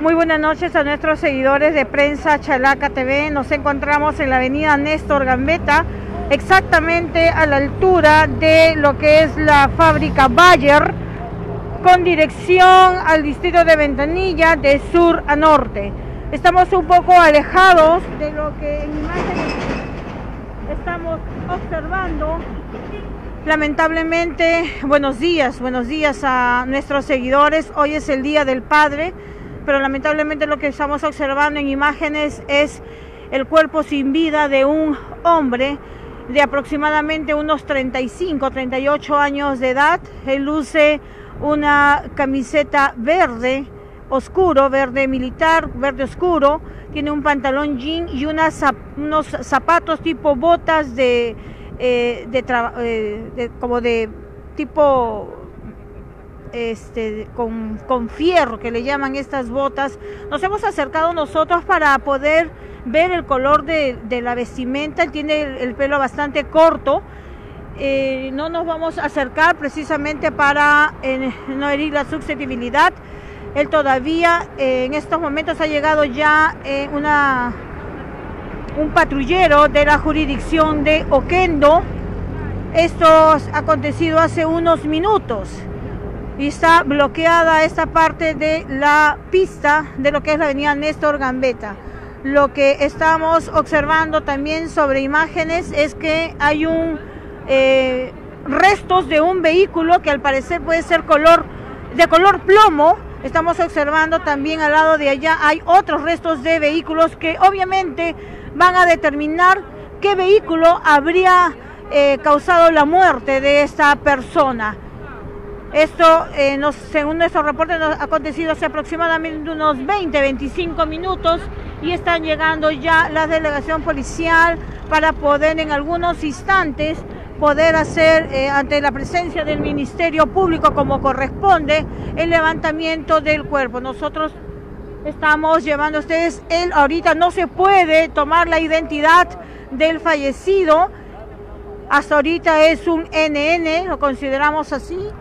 Muy buenas noches a nuestros seguidores de Prensa Chalaca TV. Nos encontramos en la avenida Néstor Gambetta, exactamente a la altura de lo que es la fábrica Bayer, con dirección al distrito de Ventanilla de sur a norte. Estamos un poco alejados de lo que en imágenes estamos observando. Lamentablemente, buenos días, buenos días a nuestros seguidores. Hoy es el Día del Padre pero lamentablemente lo que estamos observando en imágenes es el cuerpo sin vida de un hombre de aproximadamente unos 35, 38 años de edad. Él luce una camiseta verde oscuro, verde militar, verde oscuro, tiene un pantalón jean y unos zapatos tipo botas de, eh, eh, de como de tipo este, con, fierro, que le llaman estas botas. Nos hemos acercado nosotros para poder ver el color de, la vestimenta. Él tiene el, pelo bastante corto. Eh, no nos vamos a acercar precisamente para no herir la susceptibilidad. Él todavía eh, en estos momentos ha llegado ya eh, un patrullero de la jurisdicción de Oquendo. Esto ha acontecido hace unos minutos y está bloqueada esta parte de la pista de lo que es la avenida Néstor Gambetta. Lo que estamos observando también sobre imágenes es que hay un eh, restos de un vehículo que al parecer puede ser color de color plomo. Estamos observando también al lado de allá hay otros restos de vehículos que obviamente van a determinar qué vehículo habría eh, causado la muerte de esta persona. Esto, eh, según nuestro reporte, nos ha acontecido hace aproximadamente unos 20, 25 minutos y están llegando ya la delegación policial para poder en algunos instantes poder hacer eh, ante la presencia del Ministerio Público como corresponde el levantamiento del cuerpo. Nosotros estamos llevando a ustedes, él ahorita no se puede tomar la identidad del fallecido, hasta ahorita es un NN, lo consideramos así,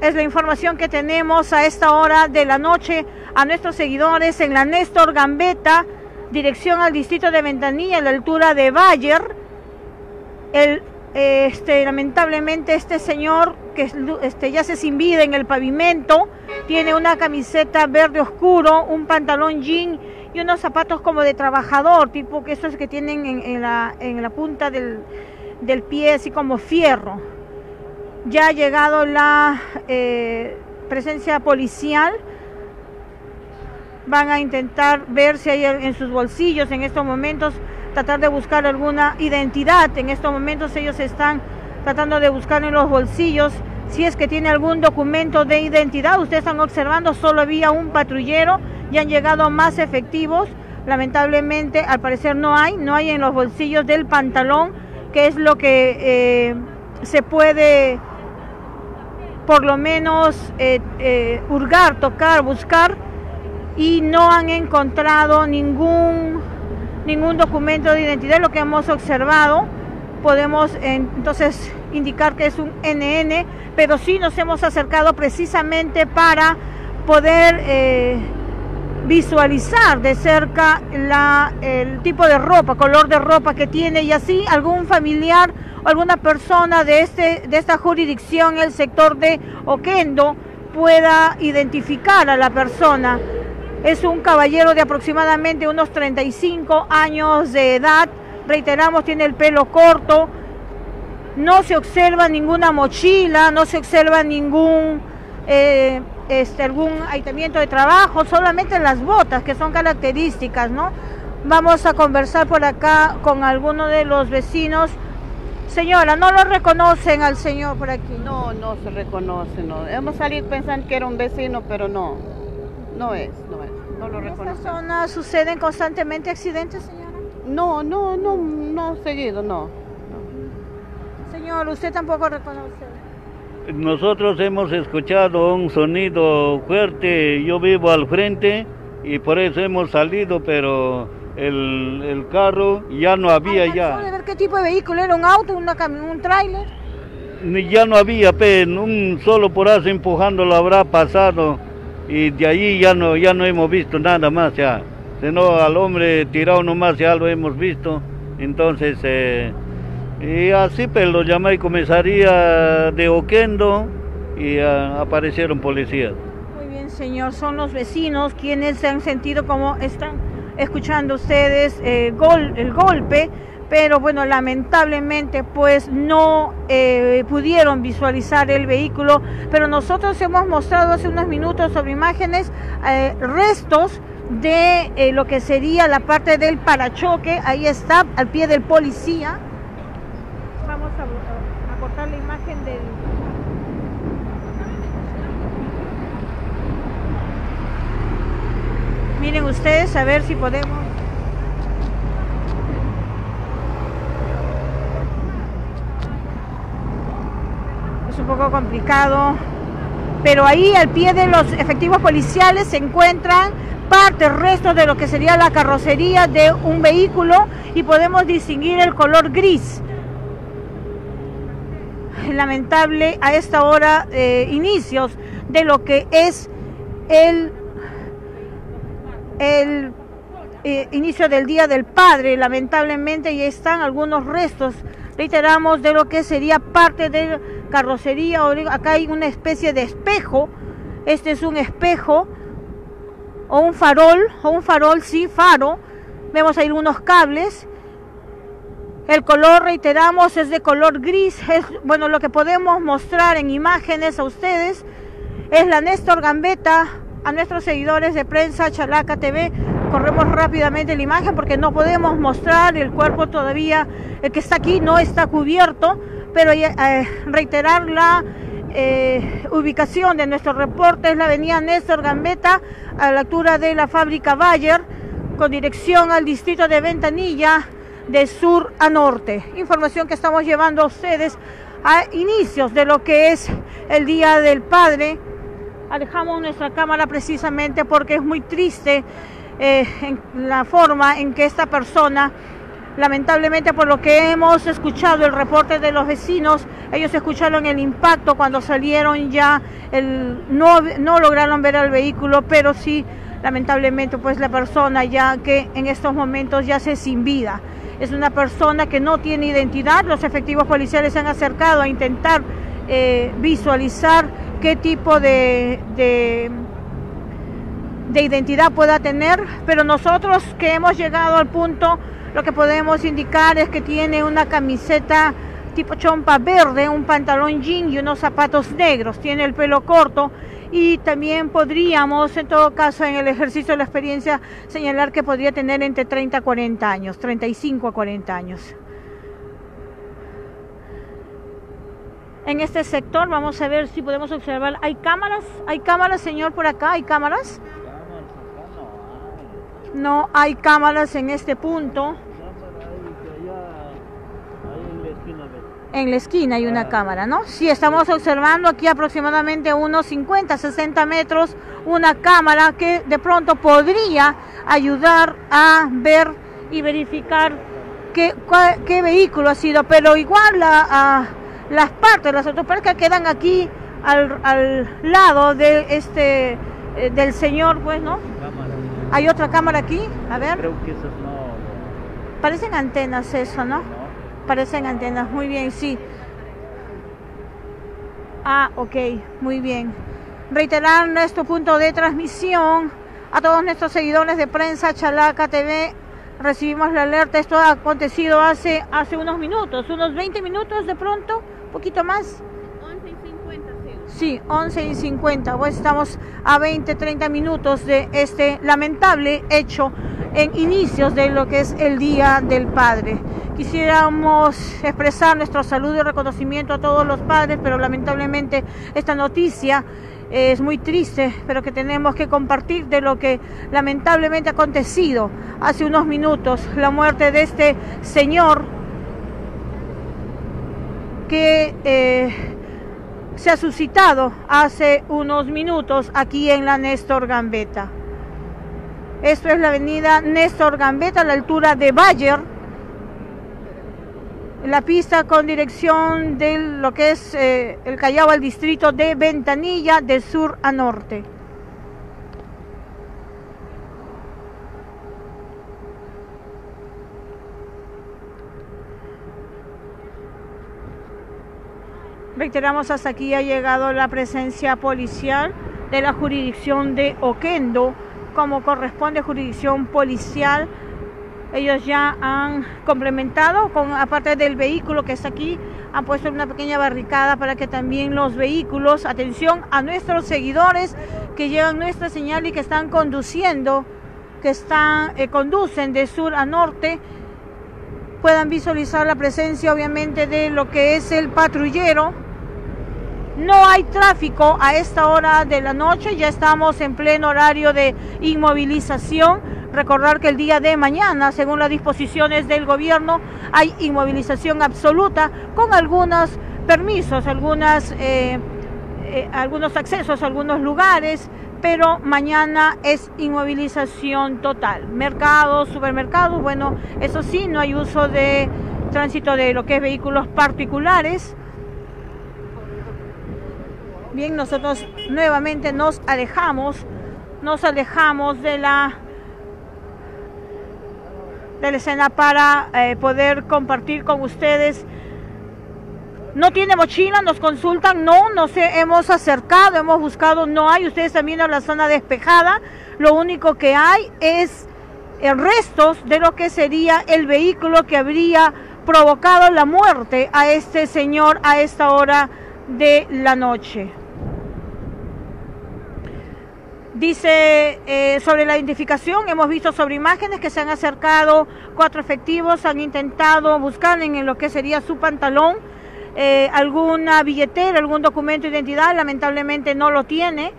Es la información que tenemos a esta hora de la noche a nuestros seguidores en la Néstor Gambetta, dirección al distrito de Ventanilla, a la altura de Bayer. El, este, lamentablemente este señor que este, ya se sin vida en el pavimento, tiene una camiseta verde oscuro, un pantalón jean y unos zapatos como de trabajador, tipo que estos que tienen en, la, en la, punta del, del pie, así como fierro. Ya ha llegado la eh, presencia policial. Van a intentar ver si hay en sus bolsillos en estos momentos, tratar de buscar alguna identidad. En estos momentos ellos están tratando de buscar en los bolsillos si es que tiene algún documento de identidad. Ustedes están observando, solo había un patrullero y han llegado más efectivos. Lamentablemente, al parecer no hay, no hay en los bolsillos del pantalón, que es lo que eh, se puede por lo menos eh, eh, hurgar, tocar, buscar y no han encontrado ningún, ningún documento de identidad. Lo que hemos observado, podemos entonces indicar que es un NN, pero sí nos hemos acercado precisamente para poder eh, visualizar de cerca la, el tipo de ropa, color de ropa que tiene y así algún familiar alguna persona de, este, de esta jurisdicción, el sector de Oquendo, pueda identificar a la persona. Es un caballero de aproximadamente unos 35 años de edad, reiteramos, tiene el pelo corto, no se observa ninguna mochila, no se observa ningún, eh, este, algún aislamiento de trabajo, solamente las botas que son características, ¿no? Vamos a conversar por acá con alguno de los vecinos Señora, ¿no lo reconocen al señor por aquí? No, no se reconoce, no. Hemos salido pensando que era un vecino, pero no, no es, no es, no lo reconocen. ¿En esta zona suceden constantemente accidentes, señora? No, no, no, no seguido, no. Señor, ¿usted tampoco reconoce? Nosotros hemos escuchado un sonido fuerte, yo vivo al frente y por eso hemos salido, pero el, el carro ya no había ya. ver qué tipo de vehículo era? ¿Un auto, una, un tráiler? ya no había, pe, un solo porazo empujándolo habrá pasado y de ahí ya no, ya no hemos visto nada más ya, sino al hombre tirado nomás ya lo hemos visto, entonces eh, y así pues lo llamé y comisaría de Oquendo y ah, aparecieron policías. Muy bien, señor, son los vecinos quienes se han sentido como están escuchando ustedes eh, el golpe pero bueno, lamentablemente pues no eh, pudieron visualizar el vehículo, pero nosotros hemos mostrado hace unos minutos sobre imágenes eh, restos de lo que sería la parte del parachoque, ahí está, al pie del policía. Vamos a, a cortar la imagen del... Miren ustedes, a ver si podemos... un poco complicado, pero ahí al pie de los efectivos policiales se encuentran partes, restos de lo que sería la carrocería de un vehículo y podemos distinguir el color gris. Lamentable a esta hora, eh, inicios de lo que es el, el eh, inicio del Día del Padre. Lamentablemente ya están algunos restos, reiteramos, de lo que sería parte del carrocería, acá hay una especie de espejo, este es un espejo o un farol, o un farol, sí, faro, vemos ahí unos cables, el color, reiteramos, es de color gris, bueno, lo que podemos mostrar en imágenes a ustedes es la Néstor Gambetta, a nuestros seguidores de prensa Chalaca TV, corremos rápidamente la imagen porque no podemos mostrar el cuerpo todavía, el que está aquí no está cubierto, pero eh, reiterar la eh, ubicación de nuestro reporte es la avenida Néstor Gambetta a la altura de la fábrica Bayer con dirección al distrito de Ventanilla de sur a norte. Información que estamos llevando a ustedes a inicios de lo que es el Día del Padre. Alejamos nuestra cámara precisamente porque es muy triste eh, en la forma en que esta persona Lamentablemente por lo que hemos escuchado el reporte de los vecinos, ellos escucharon el impacto cuando salieron ya, no, no lograron ver el vehículo, pero sí lamentablemente pues la persona ya que en estos momentos ya se sin vida. Es una persona que no tiene identidad, los efectivos policiales se han acercado a intentar eh, visualizar qué tipo de, de, de identidad pueda tener, pero nosotros que hemos llegado al punto lo que podemos indicar es que tiene una camiseta tipo chompa verde, un pantalón jean y unos zapatos negros. Tiene el pelo corto y también podríamos, en todo caso, en el ejercicio de la experiencia, señalar que podría tener entre 30 a 40 años, 35 a 40 años. En este sector vamos a ver si podemos observar, ¿hay cámaras? ¿Hay cámaras, señor, por acá? ¿Hay cámaras? No hay cámaras en este punto. En la esquina hay una cámara, ¿no? Sí, estamos observando aquí aproximadamente unos 50, 60 metros una cámara que de pronto podría ayudar a ver y verificar qué, vehículo ha sido, pero igual la, las partes, las autopartes quedan aquí al, al lado de este eh, del señor, pues, ¿no? Hay otra cámara aquí, a ver. Creo que esas no. Parecen antenas eso, ¿no? Parecen antenas, muy bien, sí. Ah, ok, muy bien. Reiterar nuestro punto de transmisión a todos nuestros seguidores de prensa Chalaca TV. Recibimos la alerta, esto ha acontecido hace, hace unos minutos, unos 20 minutos de pronto, poquito más. Sí, 11 y 50. Pues estamos a 20, 30 minutos de este lamentable hecho en inicios de lo que es el Día del Padre. Quisiéramos expresar nuestro saludo y reconocimiento a todos los padres, pero lamentablemente esta noticia es muy triste, pero que tenemos que compartir de lo que lamentablemente ha acontecido hace unos minutos, la muerte de este señor que... Eh, se ha suscitado hace unos minutos aquí en la Néstor Gambetta. Esto es la avenida Néstor Gambetta a la altura de Bayer. la pista con dirección de lo que es eh, el Callao al distrito de Ventanilla de sur a norte. Reiteramos, hasta aquí ha llegado la presencia policial de la jurisdicción de Oquendo, como corresponde jurisdicción policial. Ellos ya han complementado con, aparte del vehículo que está aquí, han puesto una pequeña barricada para que también los vehículos, atención a nuestros seguidores que llevan nuestra señal y que están conduciendo, que están, eh, conducen de sur a norte, puedan visualizar la presencia obviamente de lo que es el patrullero no hay tráfico a esta hora de la noche, ya estamos en pleno horario de inmovilización. Recordar que el día de mañana, según las disposiciones del gobierno, hay inmovilización absoluta con algunos permisos, eh, eh, algunos accesos a algunos lugares, pero mañana es inmovilización total. Mercados, supermercados, bueno, eso sí, no hay uso de tránsito de lo que es vehículos particulares bien nosotros nuevamente nos alejamos, nos alejamos de la de la escena para eh, poder compartir con ustedes. No tiene mochila, nos consultan, no, nos hemos acercado, hemos buscado, no hay. Ustedes también en la zona despejada. Lo único que hay es restos de lo que sería el vehículo que habría provocado la muerte a este señor a esta hora de la noche. Dice eh, sobre la identificación, hemos visto sobre imágenes que se han acercado cuatro efectivos, han intentado buscar en lo que sería su pantalón eh, alguna billetera, algún documento de identidad, lamentablemente no lo tiene.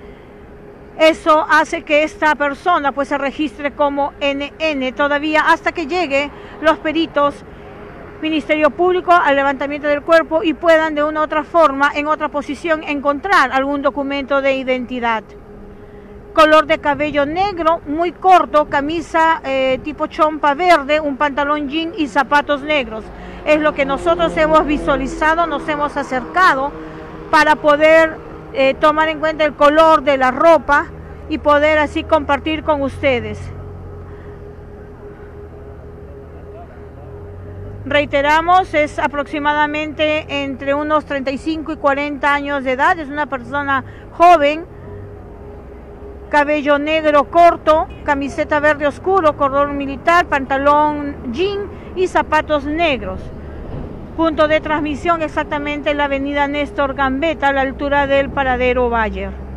Eso hace que esta persona pues se registre como NN todavía hasta que llegue los peritos Ministerio Público al levantamiento del cuerpo y puedan de una u otra forma, en otra posición, encontrar algún documento de identidad color de cabello negro, muy corto, camisa eh, tipo chompa verde, un pantalón jean y zapatos negros. Es lo que nosotros hemos visualizado, nos hemos acercado para poder eh, tomar en cuenta el color de la ropa y poder así compartir con ustedes. Reiteramos, es aproximadamente entre unos 35 y 40 años de edad, es una persona joven, cabello negro corto, camiseta verde oscuro, cordón militar, pantalón jean y zapatos negros. Punto de transmisión exactamente en la avenida Néstor Gambetta a la altura del paradero Bayer.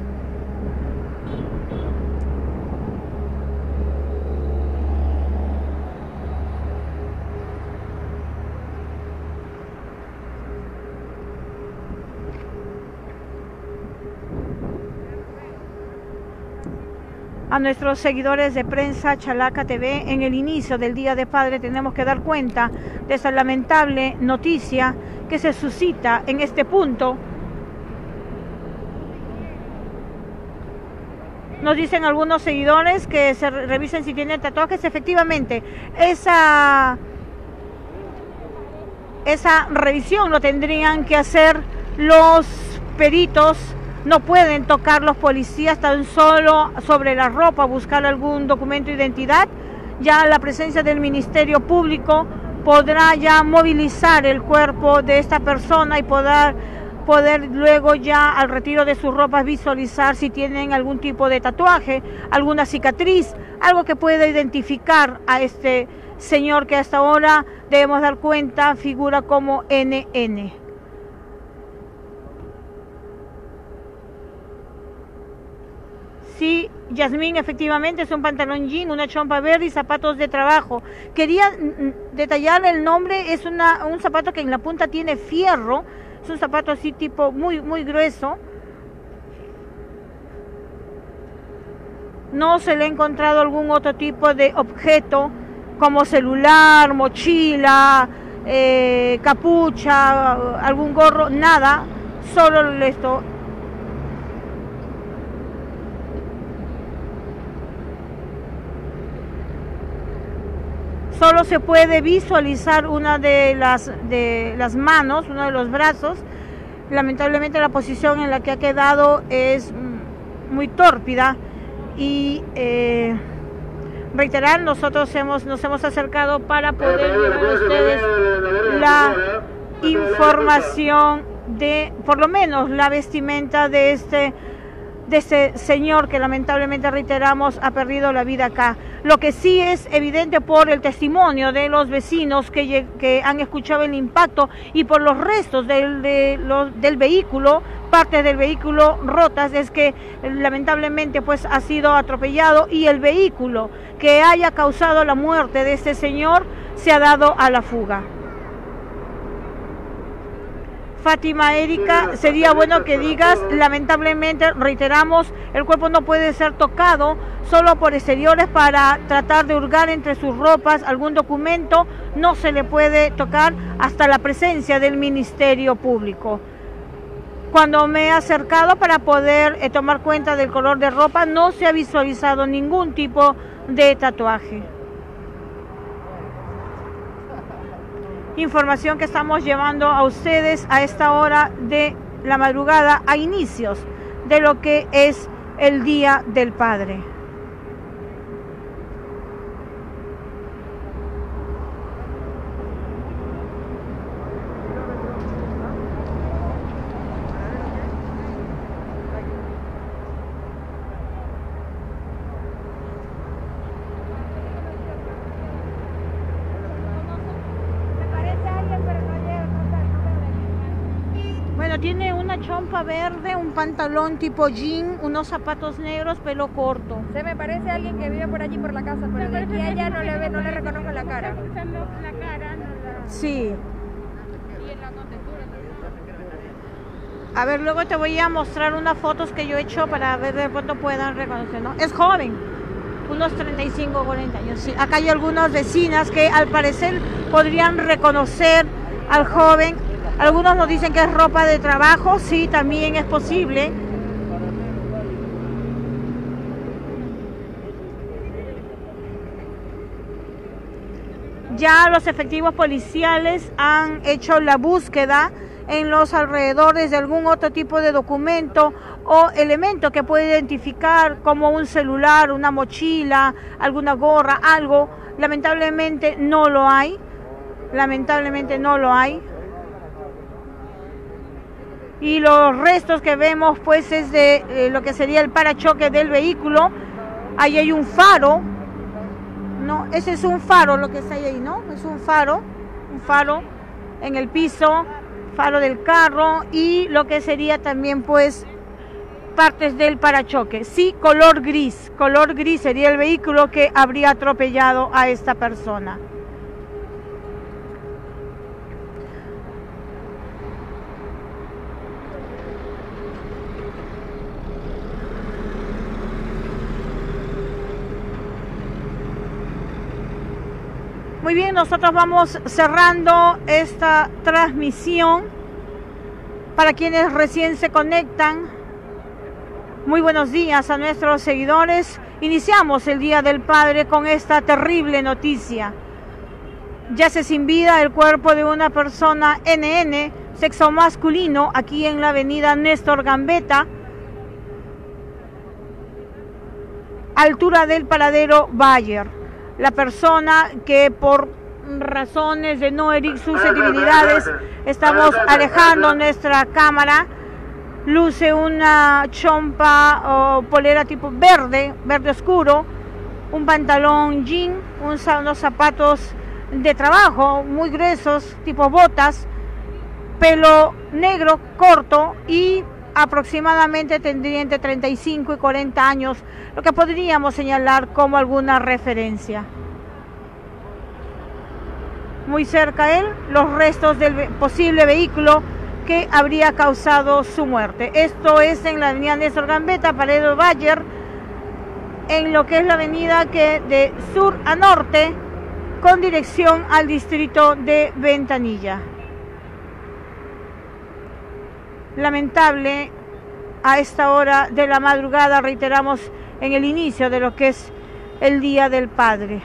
A nuestros seguidores de prensa Chalaca TV. En el inicio del Día de Padre tenemos que dar cuenta de esa lamentable noticia que se suscita en este punto. Nos dicen algunos seguidores que se revisen si tienen tatuajes. Efectivamente, esa, esa revisión lo tendrían que hacer los peritos no pueden tocar los policías tan solo sobre la ropa, buscar algún documento de identidad. Ya la presencia del Ministerio Público podrá ya movilizar el cuerpo de esta persona y poder, poder luego ya al retiro de sus ropas visualizar si tienen algún tipo de tatuaje, alguna cicatriz, algo que pueda identificar a este señor que hasta ahora debemos dar cuenta figura como NN. Sí, Yasmín, efectivamente es un pantalón jean, una chompa verde y zapatos de trabajo. Quería detallar el nombre, es un zapato que en la punta tiene fierro, es un zapato así tipo muy, muy grueso. No se le ha encontrado algún otro tipo de objeto como celular, mochila, eh, capucha, algún gorro, nada, solo esto, Solo se puede visualizar una de las, de las manos, uno de los brazos. Lamentablemente la posición en la que ha quedado es muy tórpida y eh, reiterar, nosotros hemos, nos hemos acercado para poder llevar a ustedes la información de, por lo menos, la vestimenta de este de este señor que lamentablemente reiteramos ha perdido la vida acá. Lo que sí es evidente por el testimonio de los vecinos que, que han escuchado el impacto y por los restos del, de los, del vehículo, partes del vehículo rotas, es que lamentablemente pues ha sido atropellado y el vehículo que haya causado la muerte de este señor se ha dado a la fuga. Fátima Erika, sería bueno que digas, lamentablemente, reiteramos, el cuerpo no puede ser tocado solo por exteriores para tratar de hurgar entre sus ropas algún documento, no se le puede tocar hasta la presencia del Ministerio Público. Cuando me he acercado para poder eh, tomar cuenta del color de ropa, no se ha visualizado ningún tipo de tatuaje. Información que estamos llevando a ustedes a esta hora de la madrugada, a inicios de lo que es el Día del Padre. tiene una chompa verde, un pantalón tipo jean, unos zapatos negros, pelo corto. Se me parece a alguien que vive por allí por la casa, pero de aquí a allá no le, ve, no le reconozco la cara. Sí. A ver, luego te voy a mostrar unas fotos que yo he hecho para ver de pronto puedan reconocer, ¿no? Es joven, unos 35 o 40 años. Sí. Acá hay algunas vecinas que al parecer podrían reconocer al joven algunos nos dicen que es ropa de trabajo, sí, también es posible. Ya los efectivos policiales han hecho la búsqueda en los alrededores de algún otro tipo de documento o elemento que puede identificar como un celular, una mochila, alguna gorra, algo. Lamentablemente no lo hay. Lamentablemente no lo hay y los restos que vemos pues es de eh, lo que sería el parachoque del vehículo. Ahí hay un faro, no, ese es un faro lo que está ahí, ¿no? Es un faro, un faro en el piso, faro del carro y lo que sería también pues partes del parachoque. Sí, color gris, color gris sería el vehículo que habría atropellado a esta persona. Muy bien, nosotros vamos cerrando esta transmisión. Para quienes recién se conectan, muy buenos días a nuestros seguidores. Iniciamos el Día del Padre con esta terrible noticia. Ya se sin vida el cuerpo de una persona NN, sexo masculino, aquí en la avenida Néstor Gambetta, altura del paradero Bayer la persona que por razones de no herir susceptibilidades estamos alejando nuestra cámara luce una chompa o polera tipo verde, verde oscuro, un pantalón jean, unos zapatos de trabajo muy gruesos, tipo botas, pelo negro corto y aproximadamente tendría entre 35 y 40 años, lo que podríamos señalar como alguna referencia. Muy cerca a él, los restos del posible vehículo que habría causado su muerte. Esto es en la avenida Néstor Gambetta, Paredo Bayer, en lo que es la avenida que de sur a norte, con dirección al distrito de Ventanilla. Lamentable a esta hora de la madrugada, reiteramos en el inicio de lo que es el Día del Padre.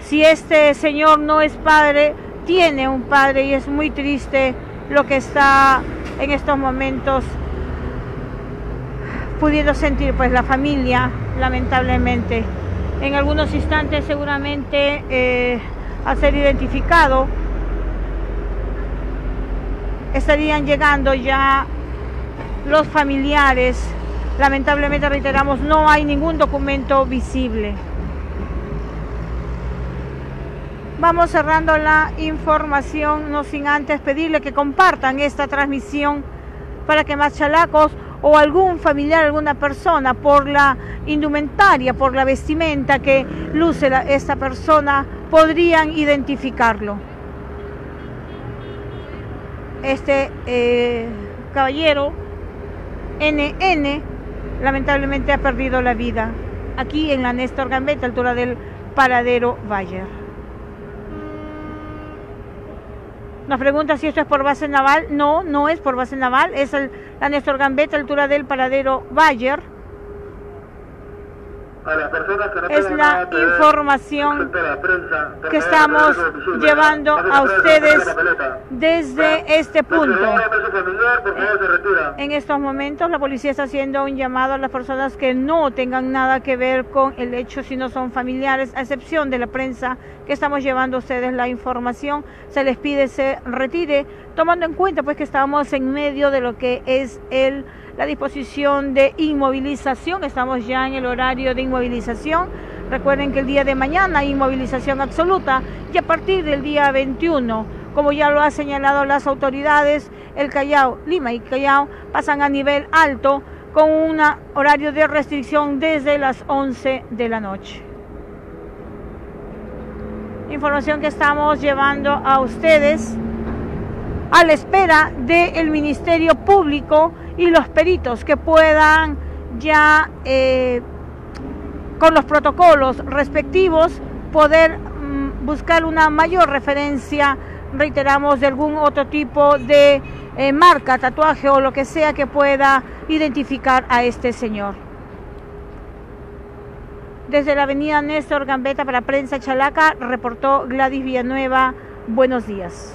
si este señor no es padre, tiene un padre y es muy triste lo que está en estos momentos pudiendo sentir pues la familia lamentablemente en algunos instantes seguramente eh, a ser identificado estarían llegando ya los familiares lamentablemente reiteramos no hay ningún documento visible Vamos cerrando la información, no sin antes pedirle que compartan esta transmisión para que más chalacos o algún familiar, alguna persona, por la indumentaria, por la vestimenta que luce esta persona, podrían identificarlo. Este eh, caballero, NN, lamentablemente ha perdido la vida aquí en la Néstor Gambetta, altura del paradero Bayer. Nos pregunta si esto es por base naval. No, no es por base naval, es el, la Néstor Gambetta, altura del paradero Bayer es la información que estamos llevando a ustedes desde este punto. En estos momentos la policía está haciendo un llamado a las personas que no tengan nada que ver con el hecho si no son familiares, a excepción de la prensa que estamos llevando a ustedes la información. Se les pide se retire, tomando en cuenta pues que estamos en medio de lo que es el la disposición de inmovilización. Estamos ya en el horario de inmovilización. Recuerden que el día de mañana hay inmovilización absoluta y a partir del día 21, como ya lo ha señalado las autoridades, el Callao, Lima y Callao pasan a nivel alto con un horario de restricción desde las 11 de la noche. Información que estamos llevando a ustedes a la espera del Ministerio Público y los peritos que puedan ya eh, con los protocolos respectivos poder mm, buscar una mayor referencia, reiteramos, de algún otro tipo de eh, marca, tatuaje o lo que sea que pueda identificar a este señor. Desde la avenida Néstor Gambetta para Prensa Chalaca, reportó Gladys Villanueva. Buenos días.